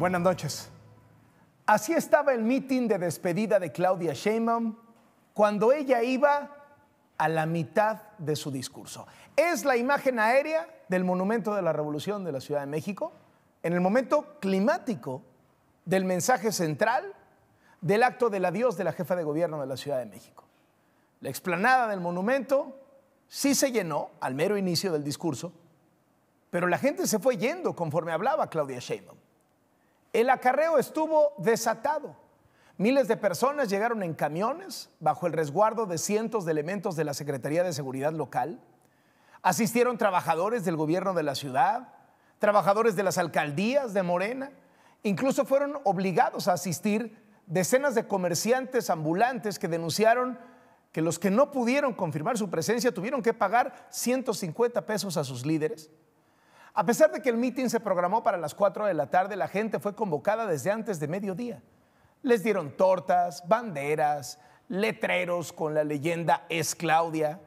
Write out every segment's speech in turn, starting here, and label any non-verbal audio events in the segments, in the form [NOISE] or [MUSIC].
Buenas noches. Así estaba el mitin de despedida de Claudia Sheinbaum cuando ella iba a la mitad de su discurso. Es la imagen aérea del Monumento de la Revolución de la Ciudad de México en el momento climático del mensaje central del acto del adiós de la jefa de gobierno de la Ciudad de México. La explanada del monumento sí se llenó al mero inicio del discurso, pero la gente se fue yendo conforme hablaba Claudia Sheinbaum. El acarreo estuvo desatado. Miles de personas llegaron en camiones bajo el resguardo de cientos de elementos de la Secretaría de Seguridad Local. Asistieron trabajadores del gobierno de la ciudad, trabajadores de las alcaldías de Morena. Incluso fueron obligados a asistir decenas de comerciantes ambulantes que denunciaron que los que no pudieron confirmar su presencia tuvieron que pagar 150 pesos a sus líderes. A pesar de que el mitin se programó para las 4 de la tarde, la gente fue convocada desde antes de mediodía. Les dieron tortas, banderas, letreros con la leyenda Es Claudia.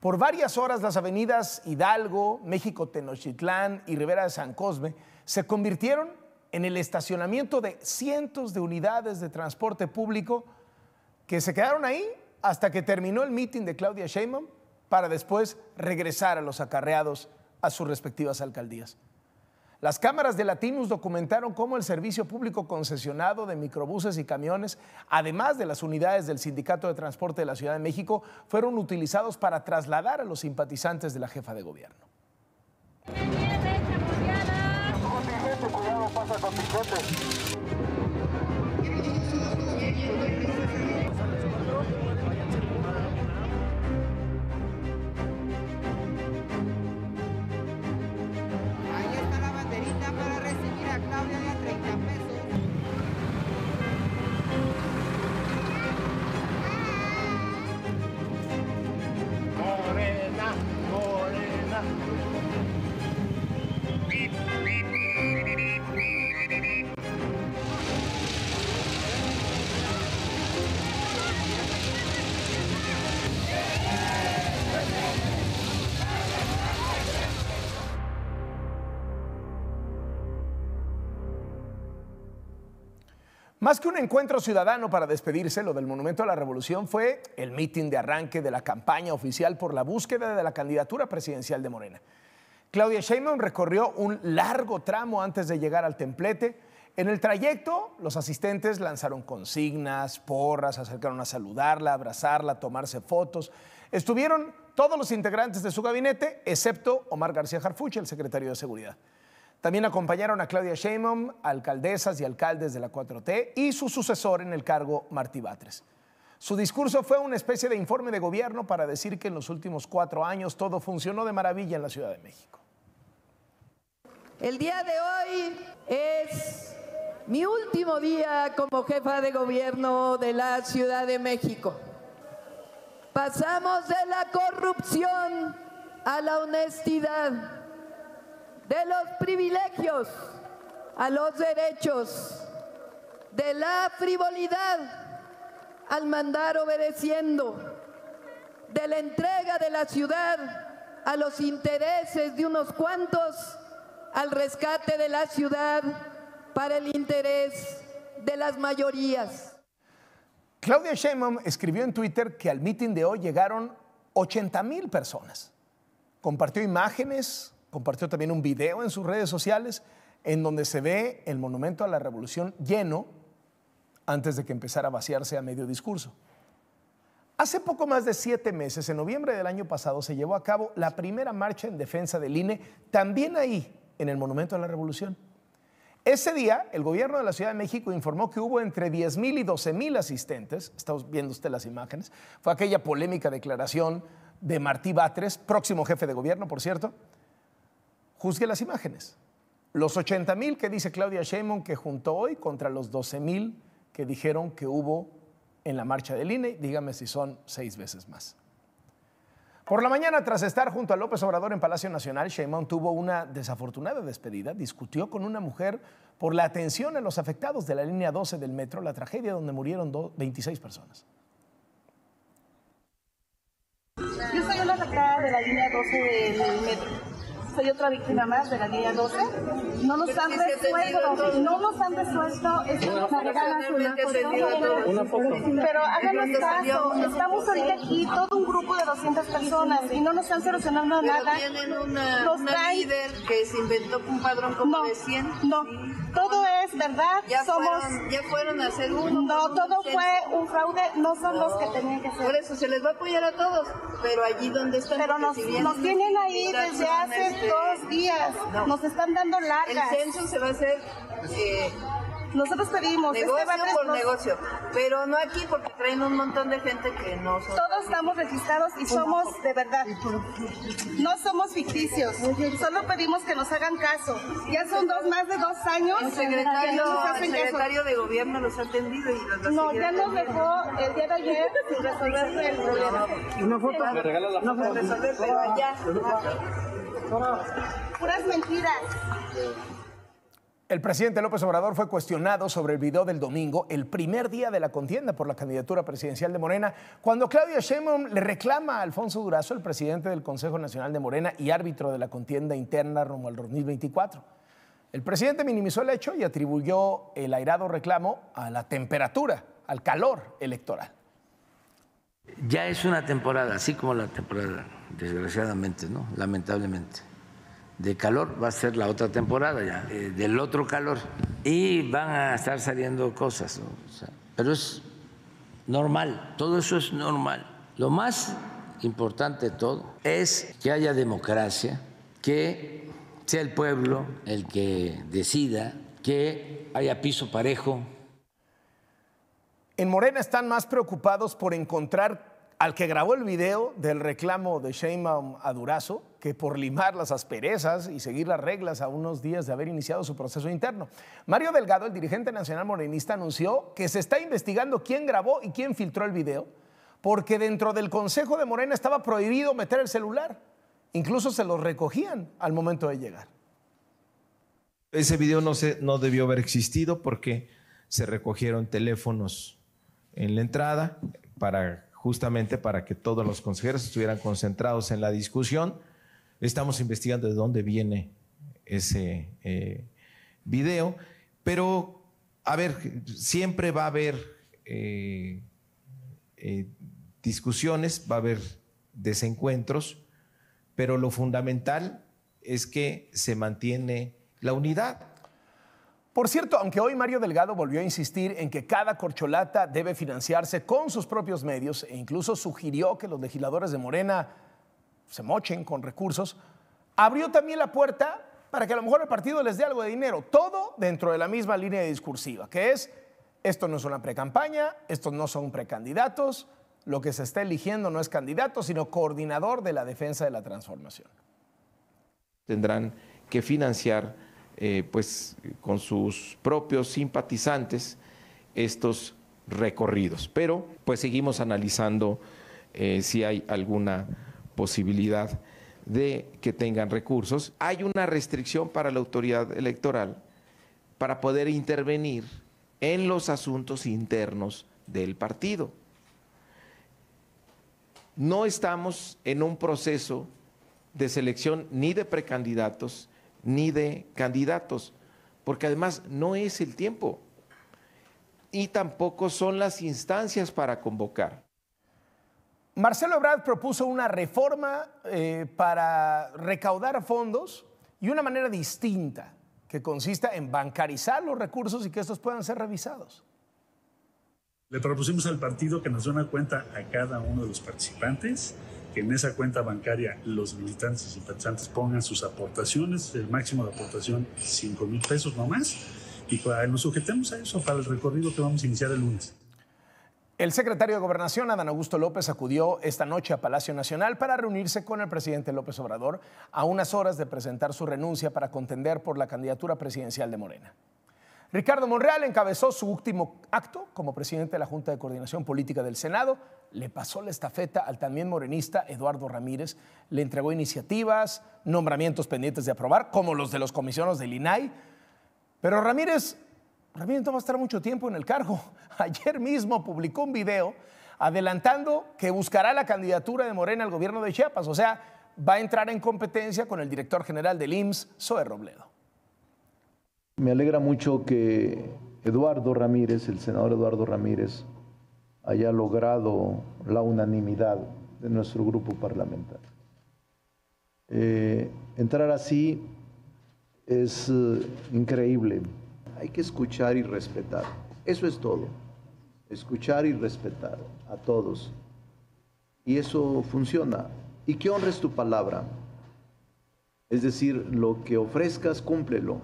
Por varias horas las avenidas Hidalgo, México Tenochtitlán y Rivera de San Cosme se convirtieron en el estacionamiento de cientos de unidades de transporte público que se quedaron ahí hasta que terminó el mitin de Claudia Sheinbaum para después regresar a los acarreados a sus respectivas alcaldías. Las cámaras de Latinus documentaron cómo el servicio público concesionado de microbuses y camiones, además de las unidades del Sindicato de Transporte de la Ciudad de México, fueron utilizados para trasladar a los simpatizantes de la jefa de gobierno. Más que un encuentro ciudadano para despedirse, lo del Monumento a la Revolución fue el mitin de arranque de la campaña oficial por la búsqueda de la candidatura presidencial de Morena. Claudia Sheinbaum recorrió un largo tramo antes de llegar al templete. En el trayecto, los asistentes lanzaron consignas, porras, acercaron a saludarla, abrazarla, tomarse fotos. Estuvieron todos los integrantes de su gabinete, excepto Omar García Harfuch, el secretario de Seguridad. También acompañaron a Claudia Sheinbaum, alcaldesas y alcaldes de la 4T y su sucesor en el cargo, Martí Batres. Su discurso fue una especie de informe de gobierno para decir que en los últimos cuatro años todo funcionó de maravilla en la Ciudad de México. El día de hoy es mi último día como jefa de gobierno de la Ciudad de México. Pasamos de la corrupción a la honestidad de los privilegios a los derechos, de la frivolidad al mandar obedeciendo, de la entrega de la ciudad a los intereses de unos cuantos, al rescate de la ciudad para el interés de las mayorías. Claudia Sheinbaum escribió en Twitter que al mitin de hoy llegaron 80 mil personas. Compartió imágenes, compartió también un video en sus redes sociales en donde se ve el monumento a la revolución lleno antes de que empezara a vaciarse a medio discurso. Hace poco más de siete meses, en noviembre del año pasado, se llevó a cabo la primera marcha en defensa del INE, también ahí, en el Monumento a la Revolución. Ese día, el gobierno de la Ciudad de México informó que hubo entre 10 mil y 12 mil asistentes. Está viendo usted las imágenes. Fue aquella polémica declaración de Martí Batres, próximo jefe de gobierno, por cierto, Juzgue las imágenes. Los 80 mil que dice Claudia Sheinbaum que juntó hoy contra los 12 mil que dijeron que hubo en la marcha del INE, dígame si son seis veces más. Por la mañana, tras estar junto a López Obrador en Palacio Nacional, Sheinbaum tuvo una desafortunada despedida. Discutió con una mujer por la atención a los afectados de la línea 12 del metro, la tragedia donde murieron 26 personas. Yo soy una afectada de la línea 12 del metro soy otra víctima más de la línea 12. No nos han resuelto, no nos han resuelto una foto. Pero háganos caso, estamos ahorita aquí, todo un grupo de 200 personas y no nos están solucionando Pero nada. tienen una, una traen- líder que se inventó un padrón como No, de 100. no, todo es verdad, Ya, somos... fueron, ya fueron a hacer uno. No, todo fue un fraude, no son los que tenían que Por ser. eso se les va a apoyar a todos, pero allí donde están. Pero nos, tienen ahí desde hace este, dos días, no. nos están dando El largas. censo se va a hacer eh, Nosotros pedimos, este negocio viernes por nos- negocio, pero no aquí porque traen un montón de gente que no son. todos estamos registrados y somos de verdad. No somos ficticios, solo pedimos que nos hagan caso. Ya son dos, más de dos años El secretario, no nos el hacen caso. secretario de gobierno los ha atendido y los No, ya nos dejó el día de ayer sin resolver el problema. No puede resolver, pero allá. Puras mentiras. El presidente López Obrador fue cuestionado sobre el video del domingo, el primer día de la contienda por la candidatura presidencial de Morena, cuando Claudia Sheinbaum le reclama a Alfonso Durazo, el presidente del Consejo Nacional de Morena y árbitro de la contienda interna rumbo al 2024. El presidente minimizó el hecho y atribuyó el airado reclamo a la temperatura, al calor electoral. Ya es una temporada, así como la temporada, desgraciadamente, ¿no? Lamentablemente. De calor va a ser la otra temporada ya, eh, del otro calor. Y van a estar saliendo cosas, pero es normal, todo eso es normal. Lo más importante de todo es que haya democracia, que sea el pueblo el que decida, que haya piso parejo, En Morena están más preocupados por encontrar al que grabó el video del reclamo de Sheinbaum a Durazo que por limar las asperezas y seguir las reglas a unos días de haber iniciado su proceso interno. Mario Delgado, el dirigente nacional morenista, anunció que se está investigando quién grabó y quién filtró el video, porque dentro del Consejo de Morena estaba prohibido meter el celular. Incluso se lo recogían al momento de llegar. Ese video no, se, no debió haber existido porque se recogieron teléfonos en la entrada para justamente para que todos los consejeros estuvieran concentrados en la discusión. Estamos investigando de dónde viene ese eh, video, pero a ver, siempre va a haber eh, eh, discusiones, va a haber desencuentros, pero lo fundamental es que se mantiene la unidad. Por cierto, aunque hoy Mario Delgado volvió a insistir en que cada corcholata debe financiarse con sus propios medios e incluso sugirió que los legisladores de Morena se mochen con recursos, abrió también la puerta para que a lo mejor el partido les dé algo de dinero, todo dentro de la misma línea discursiva, que es, esto no es una precampaña, estos no son precandidatos, lo que se está eligiendo no es candidato, sino coordinador de la defensa de la transformación. Tendrán que financiar eh, pues con sus propios simpatizantes estos recorridos. Pero pues seguimos analizando eh, si hay alguna posibilidad de que tengan recursos. Hay una restricción para la autoridad electoral para poder intervenir en los asuntos internos del partido. No estamos en un proceso de selección ni de precandidatos ni de candidatos, porque además no es el tiempo y tampoco son las instancias para convocar. Marcelo Ebrard propuso una reforma eh, para recaudar fondos y una manera distinta que consista en bancarizar los recursos y que estos puedan ser revisados. Le propusimos al partido que nos dé una cuenta a cada uno de los participantes, que en esa cuenta bancaria los militantes y simpatizantes pongan sus aportaciones, el máximo de aportación 5 mil pesos no más, y para- nos sujetemos a eso para el recorrido que vamos a iniciar el lunes. El secretario de Gobernación, Adán Augusto López, acudió esta noche a Palacio Nacional para reunirse con el presidente López Obrador a unas horas de presentar su renuncia para contender por la candidatura presidencial de Morena. Ricardo Monreal encabezó su último acto como presidente de la Junta de Coordinación Política del Senado, le pasó la estafeta al también morenista Eduardo Ramírez, le entregó iniciativas, nombramientos pendientes de aprobar, como los de los comisionados del INAI, pero Ramírez, Ramírez no va a estar mucho tiempo en el cargo. [LAUGHS] Ayer mismo publicó un video adelantando que buscará la candidatura de Morena al gobierno de Chiapas. O sea, va a entrar en competencia con el director general del IMSS, Zoe Robledo. Me alegra mucho que Eduardo Ramírez, el senador Eduardo Ramírez, haya logrado la unanimidad de nuestro grupo parlamentario. Eh, entrar así es eh, increíble. Hay que escuchar y respetar. Eso es todo. Escuchar y respetar a todos. Y eso funciona. Y que honres tu palabra. Es decir, lo que ofrezcas, cúmplelo.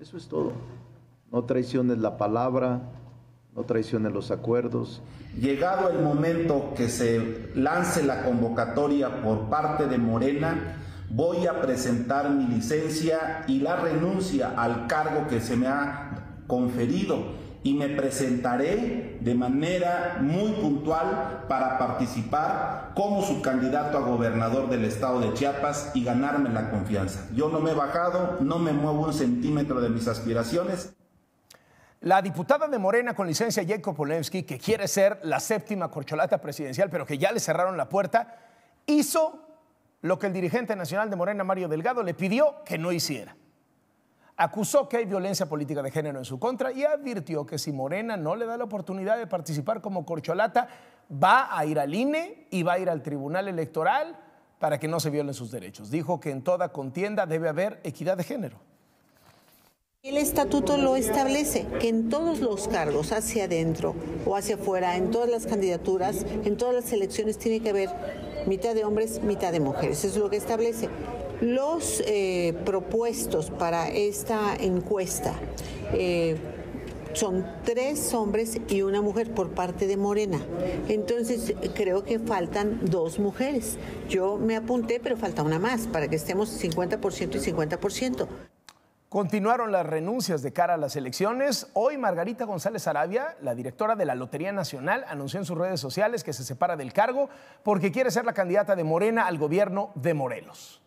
Eso es todo. No traiciones la palabra, no traiciones los acuerdos. Llegado el momento que se lance la convocatoria por parte de Morena, voy a presentar mi licencia y la renuncia al cargo que se me ha conferido y me presentaré de manera muy puntual para participar como su candidato a gobernador del estado de Chiapas y ganarme la confianza. Yo no me he bajado, no me muevo un centímetro de mis aspiraciones. La diputada de Morena con licencia Jacob Polensky, que quiere ser la séptima corcholata presidencial, pero que ya le cerraron la puerta, hizo lo que el dirigente nacional de Morena, Mario Delgado, le pidió que no hiciera. Acusó que hay violencia política de género en su contra y advirtió que si Morena no le da la oportunidad de participar como corcholata, va a ir al INE y va a ir al Tribunal Electoral para que no se violen sus derechos. Dijo que en toda contienda debe haber equidad de género. El estatuto lo establece, que en todos los cargos, hacia adentro o hacia afuera, en todas las candidaturas, en todas las elecciones, tiene que haber mitad de hombres, mitad de mujeres. Eso es lo que establece. Los eh, propuestos para esta encuesta eh, son tres hombres y una mujer por parte de Morena. Entonces creo que faltan dos mujeres. Yo me apunté, pero falta una más para que estemos 50% y 50%. Continuaron las renuncias de cara a las elecciones. Hoy Margarita González Arabia, la directora de la Lotería Nacional, anunció en sus redes sociales que se separa del cargo porque quiere ser la candidata de Morena al gobierno de Morelos.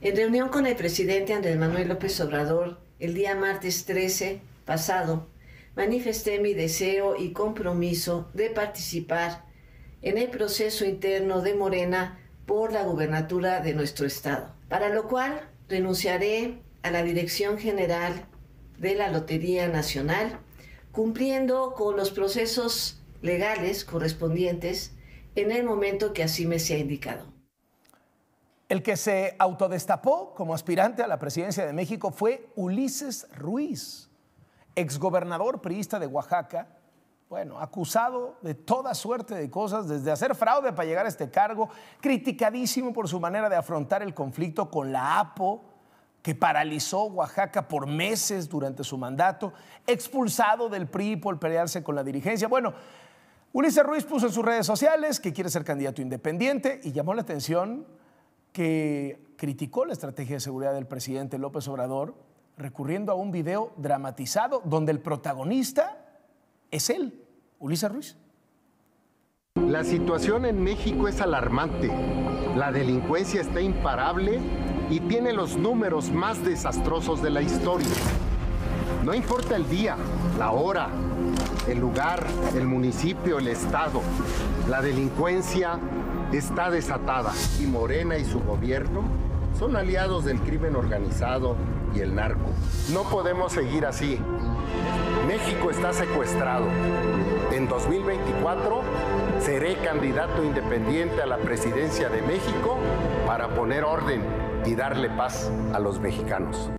En reunión con el presidente Andrés Manuel López Obrador el día martes 13 pasado, manifesté mi deseo y compromiso de participar en el proceso interno de Morena por la gubernatura de nuestro estado, para lo cual renunciaré a la Dirección General de la Lotería Nacional, cumpliendo con los procesos legales correspondientes en el momento que así me sea indicado. El que se autodestapó como aspirante a la presidencia de México fue Ulises Ruiz, exgobernador priista de Oaxaca, bueno, acusado de toda suerte de cosas, desde hacer fraude para llegar a este cargo, criticadísimo por su manera de afrontar el conflicto con la APO, que paralizó Oaxaca por meses durante su mandato, expulsado del PRI por pelearse con la dirigencia. Bueno, Ulises Ruiz puso en sus redes sociales que quiere ser candidato independiente y llamó la atención que criticó la estrategia de seguridad del presidente López Obrador recurriendo a un video dramatizado donde el protagonista es él, Ulises Ruiz. La situación en México es alarmante. La delincuencia está imparable y tiene los números más desastrosos de la historia. No importa el día, la hora, el lugar, el municipio, el estado, la delincuencia está desatada y Morena y su gobierno son aliados del crimen organizado y el narco. No podemos seguir así. México está secuestrado. En 2024 seré candidato independiente a la presidencia de México para poner orden y darle paz a los mexicanos.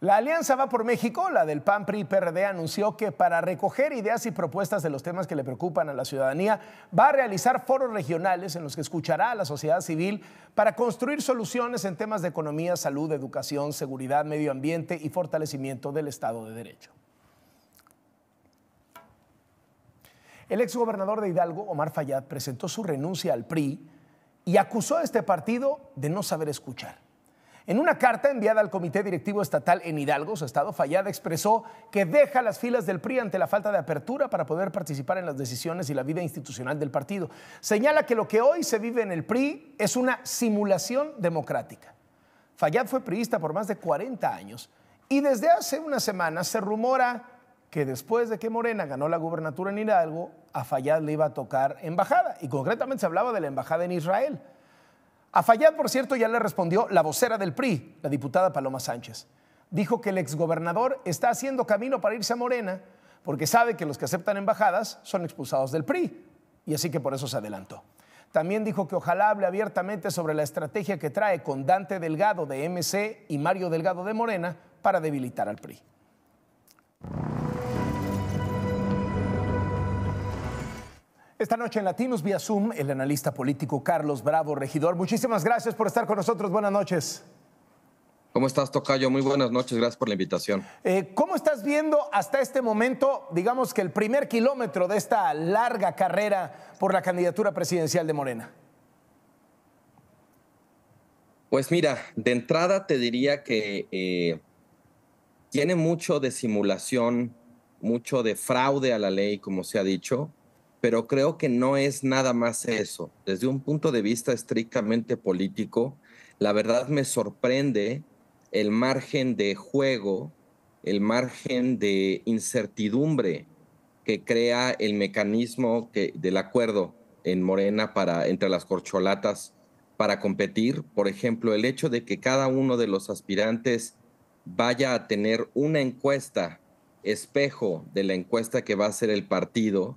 La Alianza Va por México, la del PAN PRI PRD, anunció que para recoger ideas y propuestas de los temas que le preocupan a la ciudadanía, va a realizar foros regionales en los que escuchará a la sociedad civil para construir soluciones en temas de economía, salud, educación, seguridad, medio ambiente y fortalecimiento del Estado de Derecho. El exgobernador de Hidalgo, Omar Fayad, presentó su renuncia al PRI y acusó a este partido de no saber escuchar. En una carta enviada al Comité Directivo Estatal en Hidalgo, su estado Fallada expresó que deja las filas del PRI ante la falta de apertura para poder participar en las decisiones y la vida institucional del partido. Señala que lo que hoy se vive en el PRI es una simulación democrática. Fallad fue priista por más de 40 años y desde hace unas semanas se rumora que después de que Morena ganó la gubernatura en Hidalgo, a Fayad le iba a tocar embajada y concretamente se hablaba de la embajada en Israel. A Fayad, por cierto, ya le respondió la vocera del PRI, la diputada Paloma Sánchez. Dijo que el exgobernador está haciendo camino para irse a Morena porque sabe que los que aceptan embajadas son expulsados del PRI y así que por eso se adelantó. También dijo que ojalá hable abiertamente sobre la estrategia que trae con Dante Delgado de MC y Mario Delgado de Morena para debilitar al PRI. Esta noche en Latinos vía Zoom, el analista político Carlos Bravo Regidor. Muchísimas gracias por estar con nosotros. Buenas noches. ¿Cómo estás, Tocayo? Muy buenas noches, gracias por la invitación. Eh, ¿Cómo estás viendo hasta este momento, digamos que el primer kilómetro de esta larga carrera por la candidatura presidencial de Morena? Pues mira, de entrada te diría que eh, tiene mucho de simulación, mucho de fraude a la ley, como se ha dicho, pero creo que no es nada más eso. Desde un punto de vista estrictamente político, la verdad me sorprende el margen de juego, el margen de incertidumbre que crea el mecanismo del acuerdo en Morena para, entre las corcholatas para competir. Por ejemplo, el hecho de que cada uno de los aspirantes vaya a tener una encuesta espejo de la encuesta que va a hacer el partido,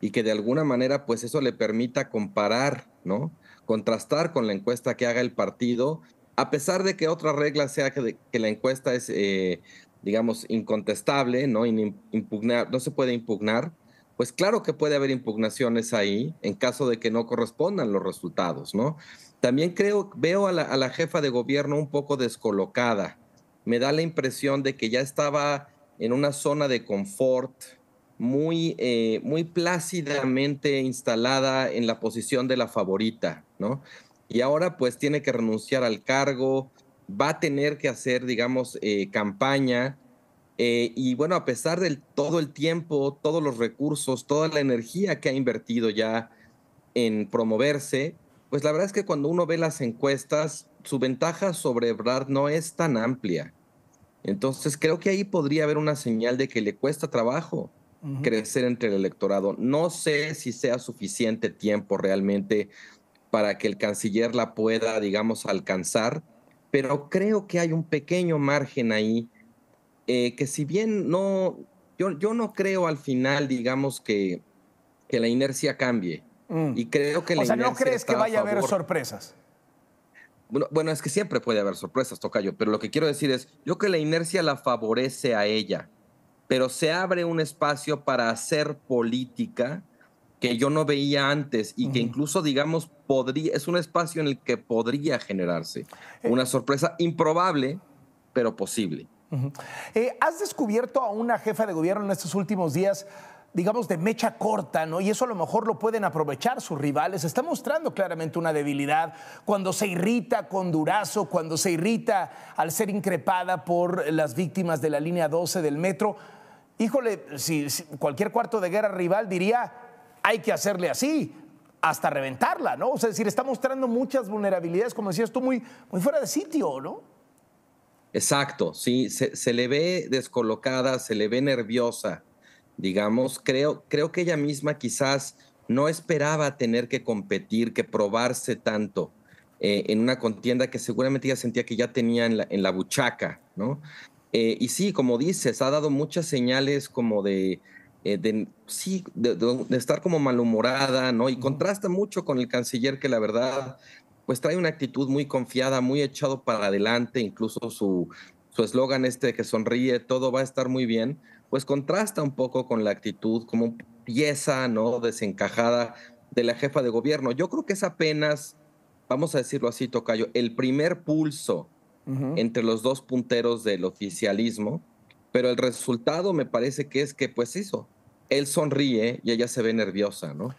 y que de alguna manera pues eso le permita comparar, ¿no? Contrastar con la encuesta que haga el partido, a pesar de que otra regla sea que, la encuesta es, eh, digamos, incontestable, ¿no? Impugnar, no se puede impugnar, pues claro que puede haber impugnaciones ahí en caso de que no correspondan los resultados, ¿no? También creo, veo a la, a la jefa de gobierno un poco descolocada. Me da la impresión de que ya estaba en una zona de confort, muy, eh, muy plácidamente instalada en la posición de la favorita, ¿no? Y ahora pues tiene que renunciar al cargo, va a tener que hacer, digamos, eh, campaña. Eh, y bueno, a pesar de todo el tiempo, todos los recursos, toda la energía que ha invertido ya en promoverse, pues la verdad es que cuando uno ve las encuestas, su ventaja sobre Brad no es tan amplia. Entonces creo que ahí podría haber una señal de que le cuesta trabajo crecer entre el electorado. No sé si sea suficiente tiempo realmente para que el canciller la pueda, digamos, alcanzar, pero creo que hay un pequeño margen ahí eh, que si bien no, yo, yo no creo al final, digamos, que, que la inercia cambie. Mm. Y creo que o sea, ¿no crees que vaya a, haber sorpresas? Bueno, bueno, es que siempre puede haber sorpresas, Tocayo, pero lo que quiero decir es, yo que la inercia la favorece a ella pero se abre un espacio para hacer política que yo no veía antes y que incluso, digamos, podría, es un espacio en el que podría generarse eh. una sorpresa improbable, pero posible. Eh, ¿Has descubierto a una jefa de gobierno en estos últimos días? digamos, de mecha corta, ¿no? Y eso a lo mejor lo pueden aprovechar sus rivales. Está mostrando claramente una debilidad cuando se irrita con Durazo, cuando se irrita al ser increpada por las víctimas de la línea 12 del metro híjole, si, cualquier cuarto de guerra rival diría, hay que hacerle así, hasta reventarla, ¿no? O sea, es decir, está mostrando muchas vulnerabilidades, como decías tú, muy, muy fuera de sitio, ¿no? Exacto, sí, se, le ve descolocada, se le ve nerviosa, digamos, creo, creo que ella misma quizás no esperaba tener que competir, que probarse tanto eh, en una contienda que seguramente ella sentía que ya tenía en la, en la buchaca, ¿no? Eh, y sí, como dices, ha dado muchas señales como de, eh, sí, de, estar como malhumorada, ¿no? Y contrasta mucho con el canciller que la verdad, pues trae una actitud muy confiada, muy echado para adelante, incluso su eslogan este que sonríe, todo va a estar muy bien, pues contrasta un poco con la actitud como pieza, ¿no? Desencajada de la jefa de gobierno. Yo creo que es apenas, vamos a decirlo así, Tocayo, el primer pulso entre los dos punteros del oficialismo, pero el resultado me parece que es que, pues eso, él sonríe y ella se ve nerviosa, ¿no?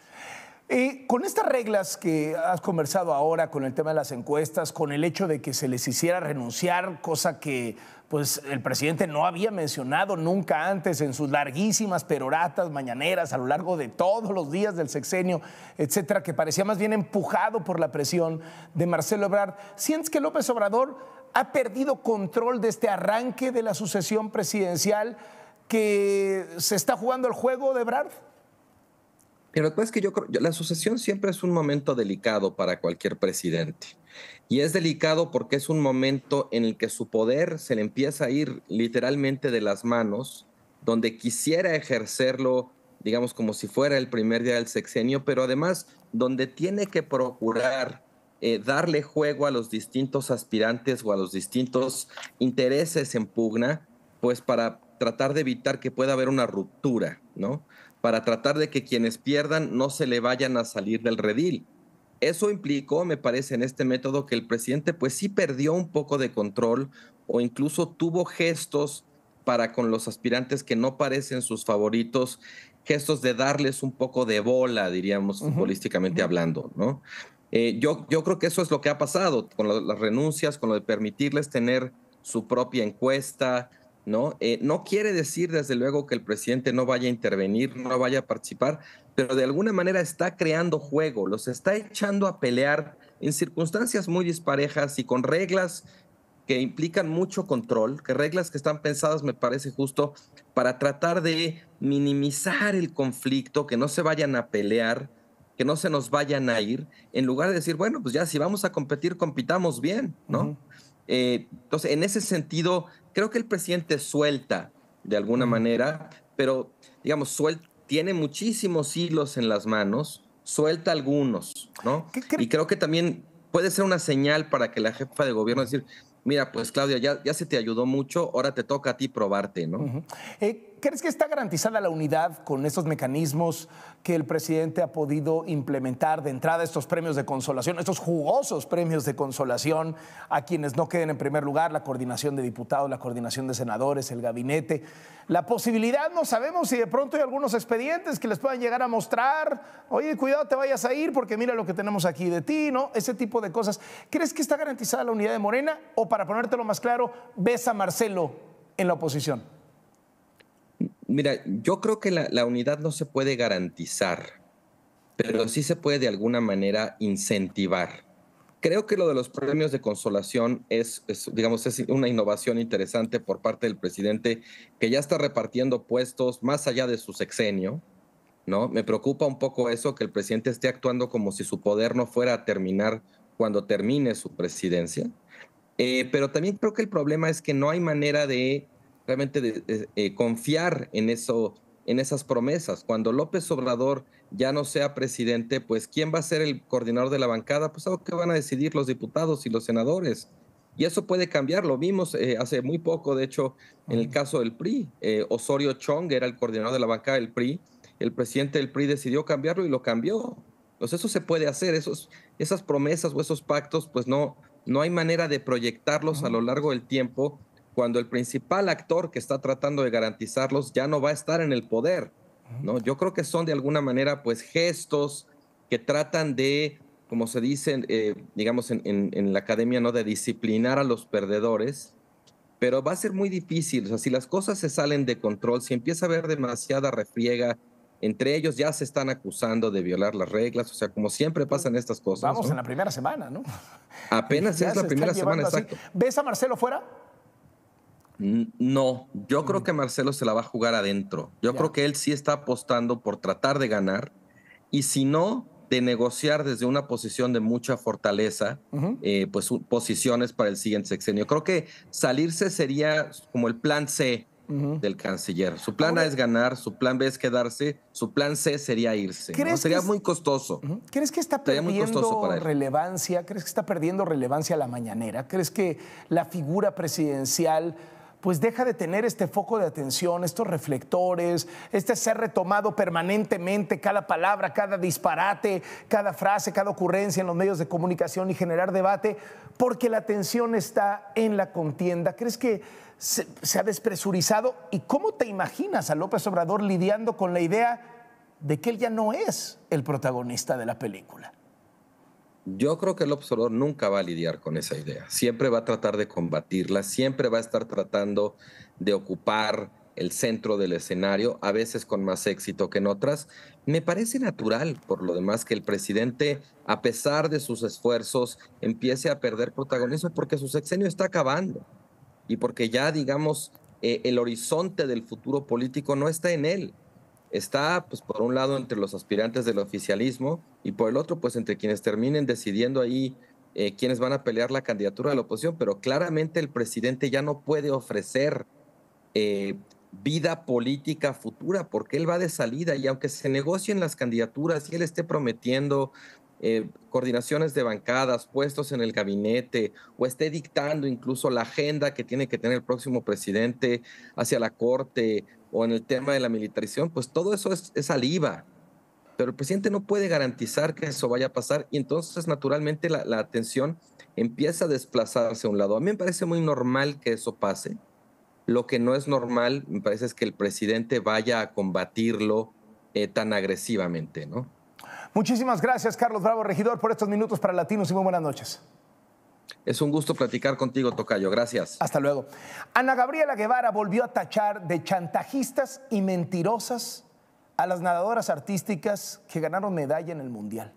Eh, con estas reglas que has conversado ahora, con el tema de las encuestas, con el hecho de que se les hiciera renunciar, cosa que pues el presidente no había mencionado nunca antes en sus larguísimas peroratas mañaneras a lo largo de todos los días del sexenio, etcétera, que parecía más bien empujado por la presión de Marcelo Ebrard. ¿Sientes que López Obrador ha perdido control de este arranque de la sucesión presidencial que se está jugando el juego de Brad? Pero lo que es que yo creo, la sucesión siempre es un momento delicado para cualquier presidente. Y es delicado porque es un momento en el que su poder se le empieza a ir literalmente de las manos, donde quisiera ejercerlo, digamos, como si fuera el primer día del sexenio, pero además donde tiene que procurar eh, darle juego a los distintos aspirantes o a los distintos intereses en pugna, pues para tratar de evitar que pueda haber una ruptura, ¿no? Para tratar de que quienes pierdan no se le vayan a salir del redil. Eso implicó, me parece, en este método que el presidente pues sí perdió un poco de control o incluso tuvo gestos para con los aspirantes que no parecen sus favoritos, gestos de darles un poco de bola, diríamos futbolísticamente hablando, ¿no? Eh, yo, yo creo que eso es lo que ha pasado con las renuncias, con lo de permitirles tener su propia encuesta, ¿no? Eh, no quiere decir, desde luego, que el presidente no vaya a intervenir, no vaya a participar, pero de alguna manera está creando juego, los está echando a pelear en circunstancias muy disparejas y con reglas que implican mucho control, que reglas que están pensadas, me parece justo, para tratar de minimizar el conflicto, que no se vayan a pelear, que no se nos vayan a ir, en lugar de decir, bueno, pues ya si vamos a competir, compitamos bien, ¿no? Eh, entonces, en ese sentido, creo que el presidente suelta de alguna manera, pero, digamos, suelta, tiene muchísimos hilos en las manos, suelta algunos, ¿no? Y creo que también puede ser una señal para que la jefa de gobierno decir, mira, pues Claudia, ya, ya se te ayudó mucho, ahora te toca a ti probarte, ¿no? ¿Crees que está garantizada la unidad con estos mecanismos que el presidente ha podido implementar de entrada estos premios de consolación, estos jugosos premios de consolación a quienes no queden en primer lugar, la coordinación de diputados, la coordinación de senadores, el gabinete? La posibilidad, no sabemos si de pronto hay algunos expedientes que les puedan llegar a mostrar, oye, cuidado, te vayas a ir porque mira lo que tenemos aquí de ti, ¿no? Ese tipo de cosas. ¿Crees que está garantizada la unidad de Morena? O para ponértelo más claro, ves a Marcelo en la oposición. Mira, yo creo que la, unidad no se puede garantizar, pero sí se puede de alguna manera incentivar. Creo que lo de los premios de consolación es, digamos, es una innovación interesante por parte del presidente que ya está repartiendo puestos más allá de su sexenio, ¿no? Me preocupa un poco eso, que el presidente esté actuando como si su poder no fuera a terminar cuando termine su presidencia. Eh, pero también creo que el problema es que no hay manera de realmente de, eh, confiar en eso, en esas promesas. Cuando López Obrador ya no sea presidente, pues ¿quién va a ser el coordinador de la bancada? Pues algo que van a decidir los diputados y los senadores. Y eso puede cambiar, lo vimos eh, hace muy poco, de hecho, en el caso del PRI. Eh, Osorio Chong era el coordinador de la bancada del PRI, el presidente del PRI decidió cambiarlo y lo cambió. Entonces eso se puede hacer, esos, esas promesas o esos pactos, pues no, no hay manera de proyectarlos a lo largo del tiempo cuando el principal actor que está tratando de garantizarlos ya no va a estar en el poder. ¿no? Yo creo que son de alguna manera pues gestos que tratan de, como se dice, eh, digamos en, en, la academia, ¿no? de disciplinar a los perdedores, pero va a ser muy difícil. O sea, si las cosas se salen de control, si empieza a haber demasiada refriega, entre ellos ya se están acusando de violar las reglas, o sea, como siempre pasan estas cosas. Vamos en la primera semana, ¿no? Apenas [LAUGHS] es la primera semana, exacto. ¿Ves a Marcelo fuera? No, yo creo que Marcelo se la va a jugar adentro. Yo creo que él sí está apostando por tratar de ganar y si no, de negociar desde una posición de mucha fortaleza, eh, pues posiciones para el siguiente sexenio. Creo que salirse sería como el plan C del canciller. Su plan A es ganar, su plan B es quedarse, su plan C sería irse. Sería muy costoso. ¿Crees que está perdiendo relevancia? ¿Crees que está perdiendo relevancia la mañanera? ¿Crees que la figura presidencial pues deja de tener este foco de atención, estos reflectores, este ser retomado permanentemente, cada palabra, cada disparate, cada frase, cada ocurrencia en los medios de comunicación y generar debate, porque la atención está en la contienda. ¿Crees que se, ha despresurizado? ¿Y cómo te imaginas a López Obrador lidiando con la idea de que él ya no es el protagonista de la película? Yo creo que el observador nunca va a lidiar con esa idea. Siempre va a tratar de combatirla, siempre va a estar tratando de ocupar el centro del escenario, a veces con más éxito que en otras. Me parece natural, por lo demás, que el presidente, a pesar de sus esfuerzos, empiece a perder protagonismo porque su sexenio está acabando y porque ya, digamos, eh, el horizonte del futuro político no está en él está, pues, por un lado, entre los aspirantes del oficialismo y por el otro, pues, entre quienes terminen decidiendo ahí eh, quienes van a pelear la candidatura de la oposición, pero claramente el presidente ya no puede ofrecer eh, vida política futura porque él va de salida y aunque se negocien las candidaturas y él esté prometiendo eh, coordinaciones de bancadas, puestos en el gabinete o esté dictando incluso la agenda que tiene que tener el próximo presidente hacia la corte o en el tema de la militarización, pues todo eso es, es saliva pero el presidente no puede garantizar que eso vaya a pasar y entonces naturalmente la, la, atención empieza a desplazarse a un lado. A mí me parece muy normal que eso pase. Lo que no es normal, me parece, es que el presidente vaya a combatirlo eh, tan agresivamente, ¿no? Muchísimas gracias, Carlos Bravo, regidor, por estos minutos para Latinos y muy buenas noches. Es un gusto platicar contigo, Tocayo. Gracias. Hasta luego. Ana Gabriela Guevara volvió a tachar de chantajistas y mentirosas a las nadadoras artísticas que ganaron medalla en el Mundial.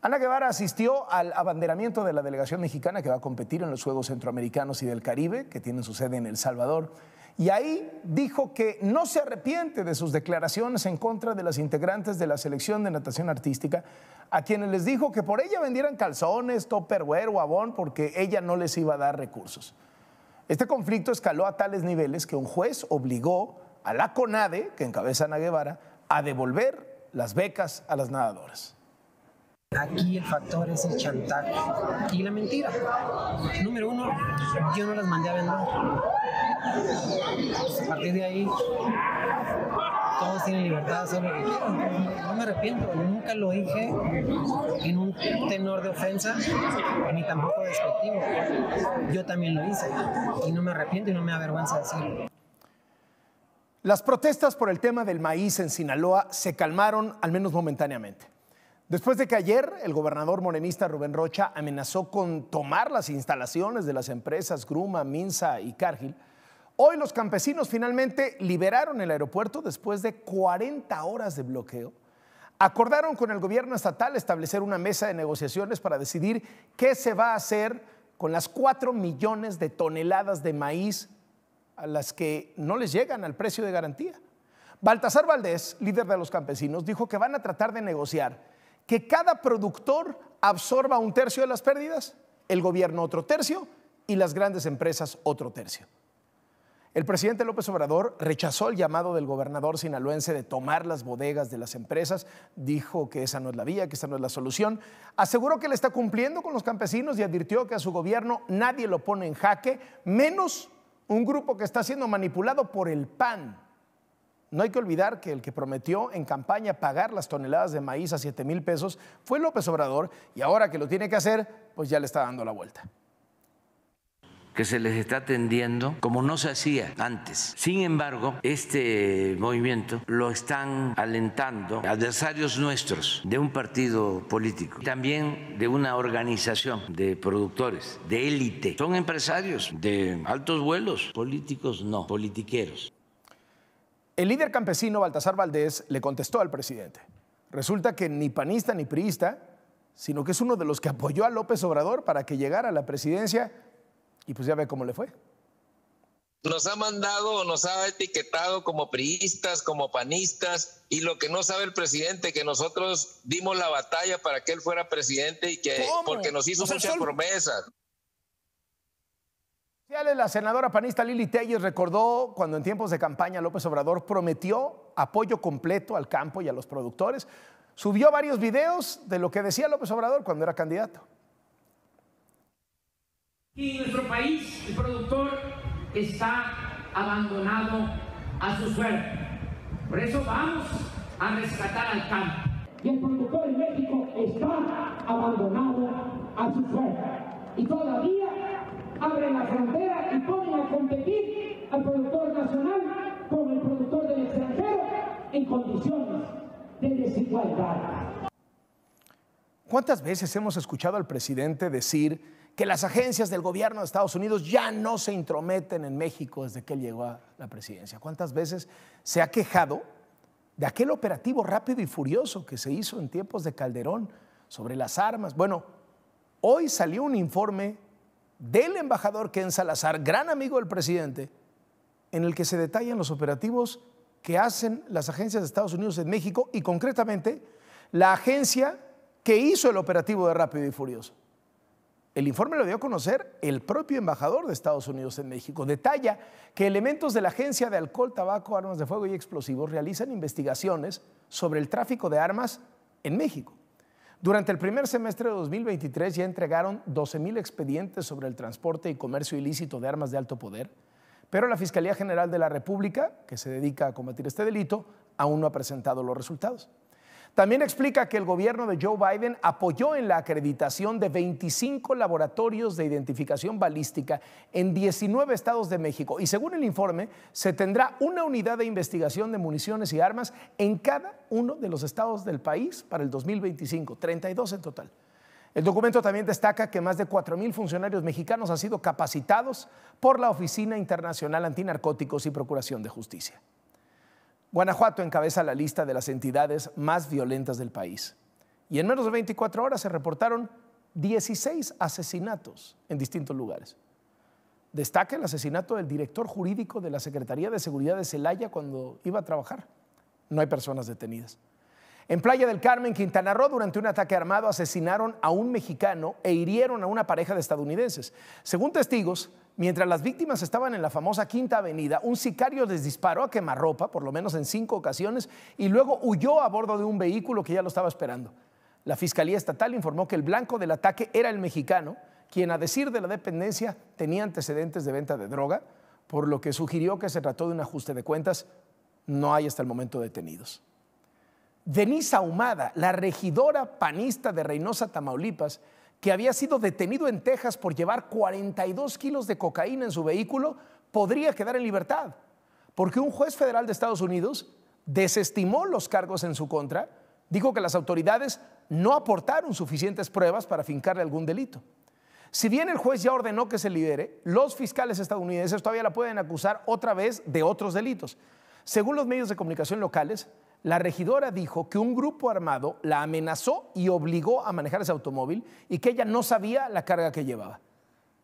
Ana Guevara asistió al abanderamiento de la delegación mexicana que va a competir en los Juegos Centroamericanos y del Caribe, que tienen su sede en El Salvador, y ahí dijo que no se arrepiente de sus declaraciones en contra de las integrantes de la selección de natación artística, a quienes les dijo que por ella vendieran calzones, topperware o abón porque ella no les iba a dar recursos. Este conflicto escaló a tales niveles que un juez obligó a la CONADE, que encabeza Ana Guevara, a devolver las becas a las nadadoras. Aquí el factor es el chantaje y la mentira. Número uno, yo no las mandé a vender. A partir de ahí, todos tienen libertad de hacer lo que quieran. No me arrepiento, nunca lo dije en un tenor de ofensa ni tampoco despectivo. Yo también lo hice y no me arrepiento y no me avergüenza decirlo. Las protestas por el tema del maíz en Sinaloa se calmaron al menos momentáneamente. Después de que ayer el gobernador morenista Rubén Rocha amenazó con tomar las instalaciones de las empresas Gruma, Minsa y Cargill, hoy los campesinos finalmente liberaron el aeropuerto después de 40 horas de bloqueo. Acordaron con el gobierno estatal establecer una mesa de negociaciones para decidir qué se va a hacer con las 4 millones de toneladas de maíz a las que no les llegan al precio de garantía. Baltasar Valdés, líder de los campesinos, dijo que van a tratar de negociar que cada productor absorba un tercio de las pérdidas, el gobierno otro tercio y las grandes empresas otro tercio. El presidente López Obrador rechazó el llamado del gobernador sinaloense de tomar las bodegas de las empresas, dijo que esa no es la vía, que esa no es la solución, aseguró que le está cumpliendo con los campesinos y advirtió que a su gobierno nadie lo pone en jaque, menos un grupo que está siendo manipulado por el PAN. No hay que olvidar que el que prometió en campaña pagar las toneladas de maíz a 7 mil pesos fue López Obrador y ahora que lo tiene que hacer, pues ya le está dando la vuelta que se les está atendiendo como no se hacía antes. Sin embargo, este movimiento lo están alentando adversarios nuestros de un partido político, también de una organización de productores, de élite. Son empresarios de altos vuelos, políticos no, politiqueros. El líder campesino Baltasar Valdés le contestó al presidente. Resulta que ni panista ni priista, sino que es uno de los que apoyó a López Obrador para que llegara a la presidencia y pues ya ve cómo le fue. Nos ha mandado, nos ha etiquetado como priistas, como panistas, y lo que no sabe el presidente, que nosotros dimos la batalla para que él fuera presidente y que porque nos hizo muchas promesas. La senadora panista Lili Telles recordó cuando en tiempos de campaña López Obrador prometió apoyo completo al campo y a los productores. Subió varios videos de lo que decía López Obrador cuando era candidato. Y nuestro país el productor está abandonado a su suerte. Por eso vamos a rescatar al campo. Y el productor en México está abandonado a su suerte. Y todavía abren la frontera y ponen a competir al productor nacional con el productor del extranjero en condiciones de desigualdad. ¿Cuántas veces hemos escuchado al presidente decir que las agencias del gobierno de Estados Unidos ya no se intrometen en México desde que él llegó a la presidencia. ¿Cuántas veces se ha quejado de aquel operativo rápido y furioso que se hizo en tiempos de Calderón sobre las armas? Bueno, hoy salió un informe del embajador Ken Salazar, gran amigo del presidente, en el que se detallan los operativos que hacen las agencias de Estados Unidos en México y concretamente la agencia que hizo el operativo de Rápido y Furioso. El informe lo dio a conocer el propio embajador de Estados Unidos en México. Detalla que elementos de la Agencia de Alcohol, Tabaco, Armas de Fuego y Explosivos realizan investigaciones sobre el tráfico de armas en México. Durante el primer semestre de 2023 ya entregaron 12 mil expedientes sobre el transporte y comercio ilícito de armas de alto poder, pero la Fiscalía General de la República, que se dedica a combatir este delito, aún no ha presentado los resultados. También explica que el gobierno de Joe Biden apoyó en la acreditación de 25 laboratorios de identificación balística en 19 estados de México y según el informe se tendrá una unidad de investigación de municiones y armas en cada uno de los estados del país para el 2025, 32 en total. El documento también destaca que más de 4.000 funcionarios mexicanos han sido capacitados por la Oficina Internacional Antinarcóticos y Procuración de Justicia. Guanajuato encabeza la lista de las entidades más violentas del país. Y en menos de 24 horas se reportaron 16 asesinatos en distintos lugares. Destaca el asesinato del director jurídico de la Secretaría de Seguridad de Celaya cuando iba a trabajar. No hay personas detenidas. En Playa del Carmen, Quintana Roo, durante un ataque armado asesinaron a un mexicano e hirieron a una pareja de estadounidenses. Según testigos, mientras las víctimas estaban en la famosa Quinta Avenida, un sicario les disparó a quemarropa, por lo menos en cinco ocasiones, y luego huyó a bordo de un vehículo que ya lo estaba esperando. La Fiscalía Estatal informó que el blanco del ataque era el mexicano, quien a decir de la dependencia tenía antecedentes de venta de droga, por lo que sugirió que se trató de un ajuste de cuentas. No hay hasta el momento detenidos. Denise Ahumada, la regidora panista de Reynosa, Tamaulipas, que había sido detenido en Texas por llevar 42 kilos de cocaína en su vehículo, podría quedar en libertad, porque un juez federal de Estados Unidos desestimó los cargos en su contra, dijo que las autoridades no aportaron suficientes pruebas para fincarle algún delito. Si bien el juez ya ordenó que se libere, los fiscales estadounidenses todavía la pueden acusar otra vez de otros delitos. Según los medios de comunicación locales, la regidora dijo que un grupo armado la amenazó y obligó a manejar ese automóvil y que ella no sabía la carga que llevaba.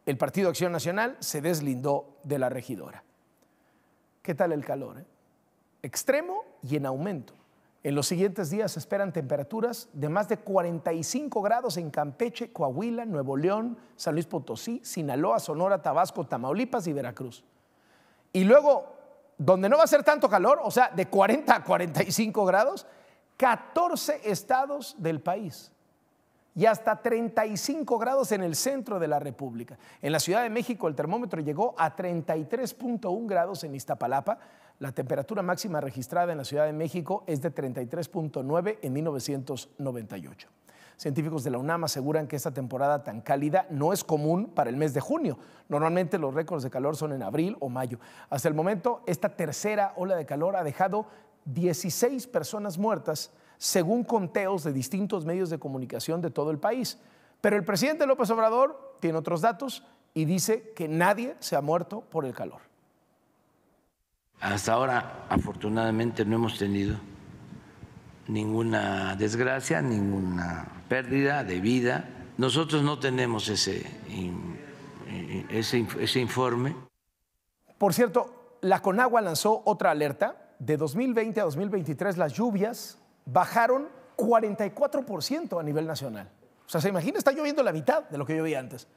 El Partido Acción Nacional se deslindó de la regidora. ¿Qué tal el calor? Eh? Extremo y en aumento. En los siguientes días se esperan temperaturas de más de 45 grados en Campeche, Coahuila, Nuevo León, San Luis Potosí, Sinaloa, Sonora, Tabasco, Tamaulipas y Veracruz. Y luego donde no va a ser tanto calor, o sea, de 40 a 45 grados, 14 estados del país y hasta 35 grados en el centro de la República. En la Ciudad de México el termómetro llegó a 33.1 grados en Iztapalapa. La temperatura máxima registrada en la Ciudad de México es de 33.9 en 1998. Científicos de la UNAM aseguran que esta temporada tan cálida no es común para el mes de junio. Normalmente los récords de calor son en abril o mayo. Hasta el momento, esta tercera ola de calor ha dejado 16 personas muertas, según conteos de distintos medios de comunicación de todo el país. Pero el presidente López Obrador tiene otros datos y dice que nadie se ha muerto por el calor. Hasta ahora, afortunadamente, no hemos tenido ninguna desgracia, ninguna pérdida de vida. Nosotros no tenemos ese, ese, informe. Por cierto, la Conagua lanzó otra alerta. De 2020 a 2023 las lluvias bajaron 44% a nivel nacional. O sea, se imagina, está lloviendo la mitad de lo que llovía antes.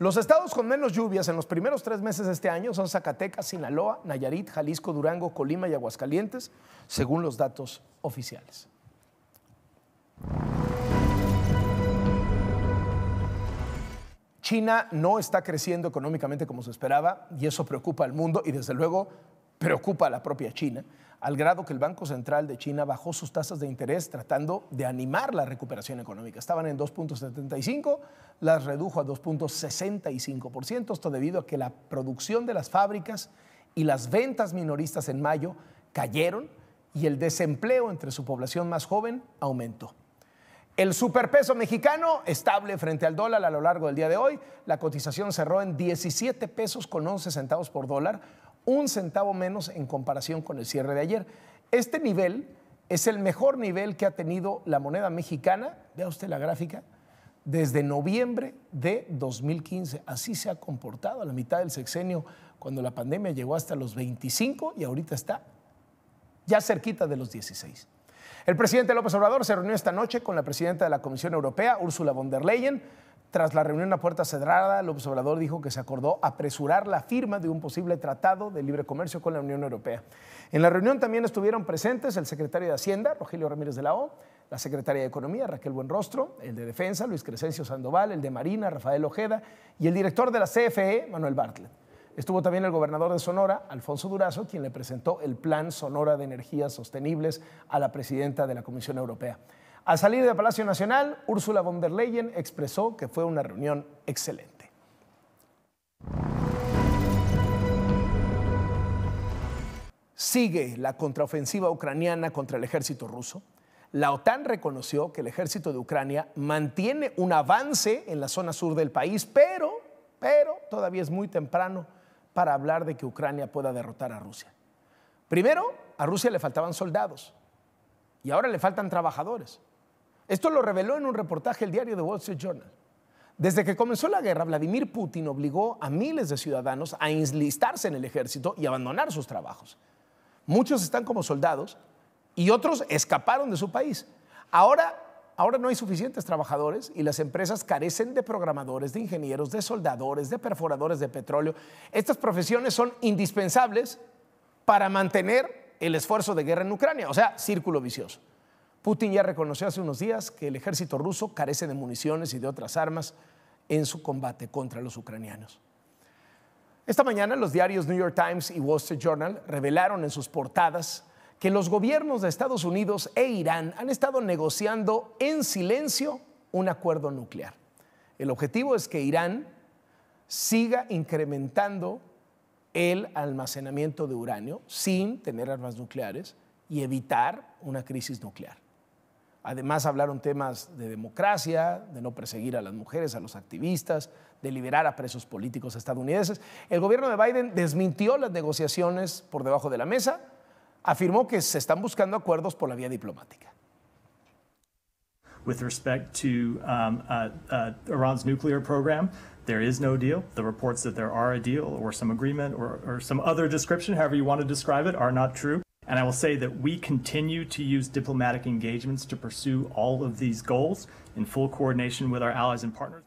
Los estados con menos lluvias en los primeros tres meses de este año son Zacatecas, Sinaloa, Nayarit, Jalisco, Durango, Colima y Aguascalientes, según los datos oficiales. China no está creciendo económicamente como se esperaba y eso preocupa al mundo y desde luego preocupa a la propia China, al grado que el Banco Central de China bajó sus tasas de interés tratando de animar la recuperación económica. Estaban en 2.75, las redujo a 2.65%, esto debido a que la producción de las fábricas y las ventas minoristas en mayo cayeron y el desempleo entre su población más joven aumentó. El superpeso mexicano estable frente al dólar a lo largo del día de hoy. La cotización cerró en 17 pesos con 11 centavos por dólar, un centavo menos en comparación con el cierre de ayer. Este nivel es el mejor nivel que ha tenido la moneda mexicana, vea usted la gráfica, desde noviembre de 2015. Así se ha comportado a la mitad del sexenio, cuando la pandemia llegó hasta los 25 y ahorita está ya cerquita de los 16. El presidente López Obrador se reunió esta noche con la presidenta de la Comisión Europea, Ursula von der Leyen. Tras la reunión a puerta cerrada, López Obrador dijo que se acordó apresurar la firma de un posible tratado de libre comercio con la Unión Europea. En la reunión también estuvieron presentes el secretario de Hacienda, Rogelio Ramírez de la O, la secretaria de Economía, Raquel Buenrostro, el de Defensa, Luis Crescencio Sandoval, el de Marina, Rafael Ojeda, y el director de la CFE, Manuel Bartlett. Estuvo también el gobernador de Sonora, Alfonso Durazo, quien le presentó el Plan Sonora de Energías Sostenibles a la presidenta de la Comisión Europea. Al salir de Palacio Nacional, Úrsula von der Leyen expresó que fue una reunión excelente. Sigue la contraofensiva ucraniana contra el ejército ruso. La OTAN reconoció que el ejército de Ucrania mantiene un avance en la zona sur del país, pero, pero todavía es muy temprano para hablar de que Ucrania pueda derrotar a Rusia. Primero, a Rusia le faltaban soldados y ahora le faltan trabajadores. Esto lo reveló en un reportaje el diario The Wall Street Journal. Desde que comenzó la guerra, Vladimir Putin obligó a miles de ciudadanos a enlistarse en el ejército y abandonar sus trabajos. Muchos están como soldados y otros escaparon de su país. Ahora, ahora no hay suficientes trabajadores y las empresas carecen de programadores, de ingenieros, de soldadores, de perforadores de petróleo. Estas profesiones son indispensables para mantener el esfuerzo de guerra en Ucrania, o sea, círculo vicioso. Putin ya reconoció hace unos días que el ejército ruso carece de municiones y de otras armas en su combate contra los ucranianos. Esta mañana los diarios New York Times y Wall Street Journal revelaron en sus portadas que los gobiernos de Estados Unidos e Irán han estado negociando en silencio un acuerdo nuclear. El objetivo es que Irán siga incrementando el almacenamiento de uranio sin tener armas nucleares y evitar una crisis nuclear. Además hablaron temas de democracia, de no perseguir a las mujeres, a los activistas, de liberar a presos políticos estadounidenses. El gobierno de Biden desmintió las negociaciones por debajo de la mesa, afirmó que se están buscando acuerdos por la vía diplomática. With respect to um, uh, uh, Iran's nuclear program, there is no deal. The reports that there are a deal or some agreement or, or some other description, however you want to describe it, are not true. And I will say that we continue to use diplomatic engagements to pursue all of these goals in full coordination with our allies and partners.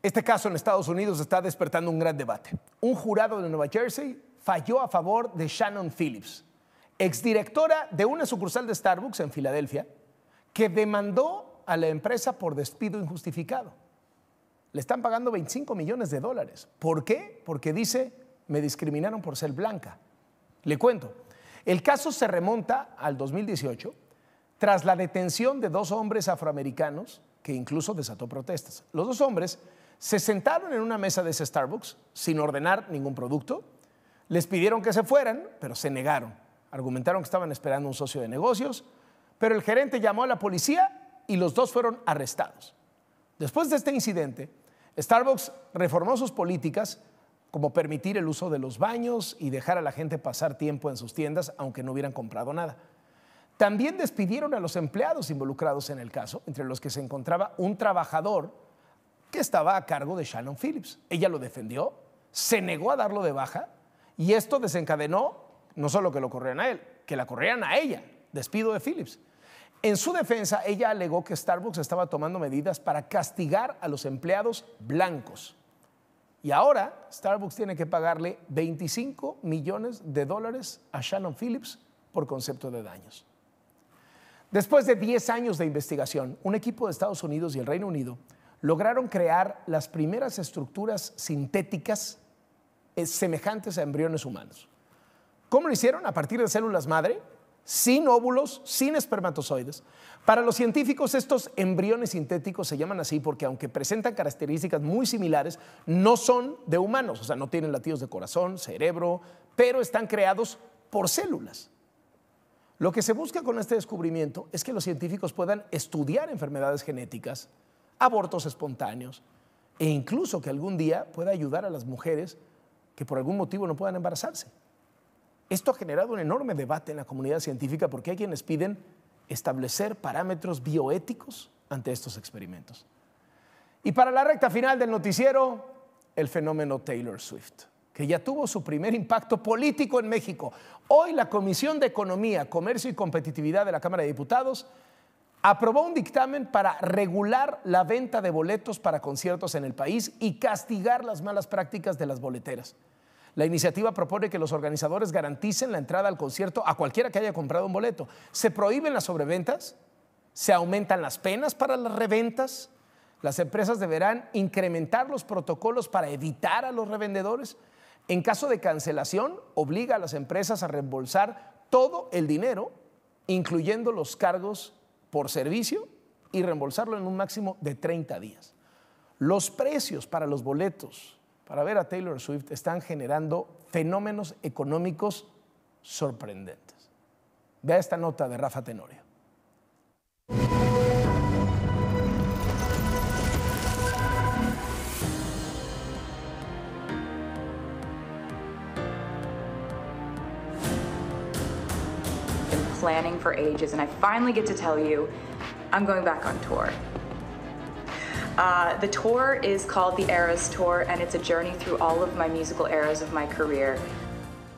Este caso en Estados Unidos está despertando un gran debate. Un jurado de Nueva Jersey falló a favor de Shannon Phillips, exdirectora de una sucursal de Starbucks en Filadelfia, que demandó a la empresa por despido injustificado. Le están pagando 25 millones de dólares. ¿Por qué? Porque dice, me discriminaron por ser blanca. Le cuento, el caso se remonta al 2018 tras la detención de dos hombres afroamericanos que incluso desató protestas. Los dos hombres se sentaron en una mesa de ese Starbucks sin ordenar ningún producto, les pidieron que se fueran, pero se negaron. Argumentaron que estaban esperando un socio de negocios, pero el gerente llamó a la policía y los dos fueron arrestados. Después de este incidente, Starbucks reformó sus políticas como permitir el uso de los baños y dejar a la gente pasar tiempo en sus tiendas aunque no hubieran comprado nada. También despidieron a los empleados involucrados en el caso, entre los que se encontraba un trabajador que estaba a cargo de Shannon Phillips. Ella lo defendió, se negó a darlo de baja y esto desencadenó no solo que lo corrieran a él, que la corrieran a ella, despido de Phillips. En su defensa, ella alegó que Starbucks estaba tomando medidas para castigar a los empleados blancos. Y ahora Starbucks tiene que pagarle 25 millones de dólares a Shannon Phillips por concepto de daños. Después de 10 años de investigación, un equipo de Estados Unidos y el Reino Unido lograron crear las primeras estructuras sintéticas eh, semejantes a embriones humanos. ¿Cómo lo hicieron? A partir de células madre, sin óvulos, sin espermatozoides. Para los científicos estos embriones sintéticos se llaman así porque aunque presentan características muy similares, no son de humanos, o sea, no tienen latidos de corazón, cerebro, pero están creados por células. Lo que se busca con este descubrimiento es que los científicos puedan estudiar enfermedades genéticas, abortos espontáneos e incluso que algún día pueda ayudar a las mujeres que por algún motivo no puedan embarazarse. Esto ha generado un enorme debate en la comunidad científica porque hay quienes piden establecer parámetros bioéticos ante estos experimentos. Y para la recta final del noticiero, el fenómeno Taylor Swift, que ya tuvo su primer impacto político en México. Hoy la Comisión de Economía, Comercio y Competitividad de la Cámara de Diputados aprobó un dictamen para regular la venta de boletos para conciertos en el país y castigar las malas prácticas de las boleteras. La iniciativa propone que los organizadores garanticen la entrada al concierto a cualquiera que haya comprado un boleto. Se prohíben las sobreventas, se aumentan las penas para las reventas, las empresas deberán incrementar los protocolos para evitar a los revendedores. En caso de cancelación, obliga a las empresas a reembolsar todo el dinero, incluyendo los cargos por servicio, y reembolsarlo en un máximo de 30 días. Los precios para los boletos para ver a Taylor Swift están generando fenómenos económicos sorprendentes. Vea esta nota de Rafa Tenorio. planning for ages, and I finally get to tell you I'm going back on tour. Uh, the tour is called the Eras Tour, and it's a journey through all of my musical eras of my career.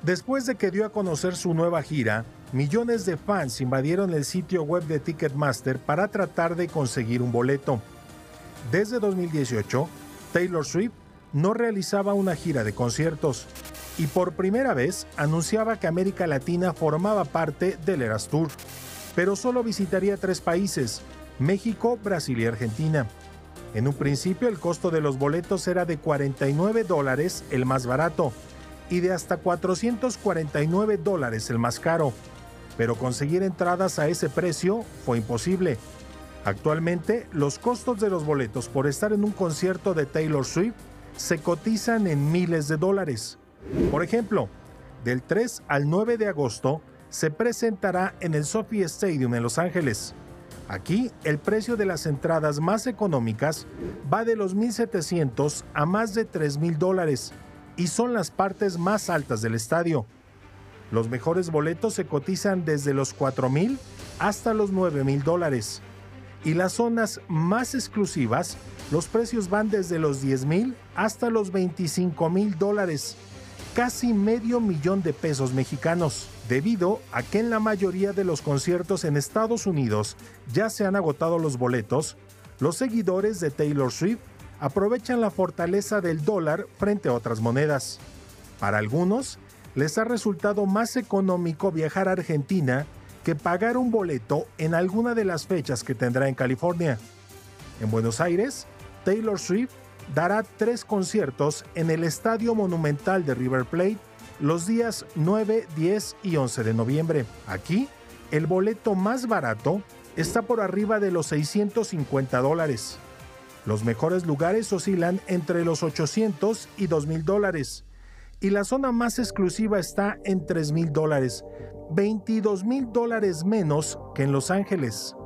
Después de que dio a conocer su nueva gira, millones de fans invadieron el sitio web de Ticketmaster para tratar de conseguir un boleto. Desde 2018, Taylor Swift no realizaba una gira de conciertos y por primera vez anunciaba que América Latina formaba parte del Eras Tour, pero solo visitaría tres países, México, Brasil y Argentina. En un principio el costo de los boletos era de 49 dólares el más barato y de hasta 449 dólares el más caro, pero conseguir entradas a ese precio fue imposible. Actualmente los costos de los boletos por estar en un concierto de Taylor Swift se cotizan en miles de dólares. Por ejemplo, del 3 al 9 de agosto se presentará en el Sophie Stadium en Los Ángeles. Aquí el precio de las entradas más económicas va de los 1.700 a más de 3.000 dólares y son las partes más altas del estadio. Los mejores boletos se cotizan desde los 4.000 hasta los 9.000 dólares. Y las zonas más exclusivas, los precios van desde los 10.000 hasta los 25.000 dólares casi medio millón de pesos mexicanos, debido a que en la mayoría de los conciertos en Estados Unidos ya se han agotado los boletos, los seguidores de Taylor Swift aprovechan la fortaleza del dólar frente a otras monedas. Para algunos, les ha resultado más económico viajar a Argentina que pagar un boleto en alguna de las fechas que tendrá en California. En Buenos Aires, Taylor Swift dará tres conciertos en el Estadio Monumental de River Plate los días 9, 10 y 11 de noviembre. Aquí, el boleto más barato está por arriba de los 650 dólares. Los mejores lugares oscilan entre los 800 y 2,000 dólares. Y la zona más exclusiva está en 3 mil dólares, 22 mil dólares menos que en Los Ángeles.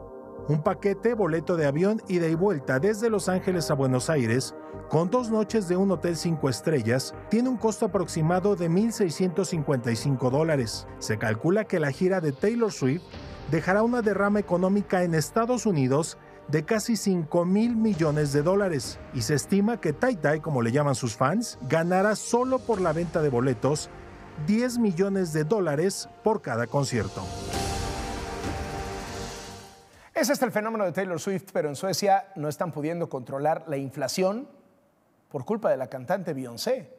Un paquete, boleto de avión ida y vuelta desde Los Ángeles a Buenos Aires con dos noches de un hotel cinco estrellas, tiene un costo aproximado de 1.655 dólares. Se calcula que la gira de Taylor Swift dejará una derrama económica en Estados Unidos de casi 5 mil millones de dólares y se estima que Tai Tai, como le llaman sus fans, ganará solo por la venta de boletos 10 millones de dólares por cada concierto. Es el fenómeno de Taylor Swift, pero en Suecia no están pudiendo controlar la inflación por culpa de la cantante Beyoncé,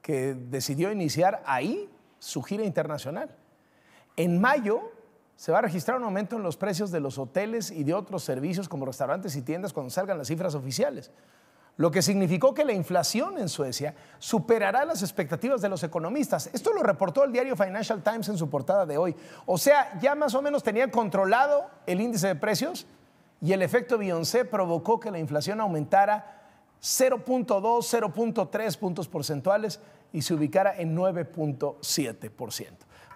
que decidió iniciar ahí su gira internacional. En mayo se va a registrar un aumento en los precios de los hoteles y de otros servicios como restaurantes y tiendas cuando salgan las cifras oficiales, lo que significó que la inflación en Suecia superará las expectativas de los economistas. Esto lo reportó el diario Financial Times en su portada de hoy. O sea, ya más o menos tenían controlado el índice de precios y el efecto Beyoncé provocó que la inflación aumentara 0.2, 0.3 puntos porcentuales y se ubicara en 9.7%.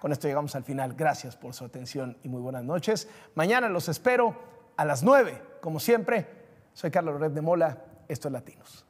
Con esto llegamos al final. Gracias por su atención y muy buenas noches. Mañana los espero a las 9, como siempre. Soy Carlos Red de Mola. Esto es Latinos.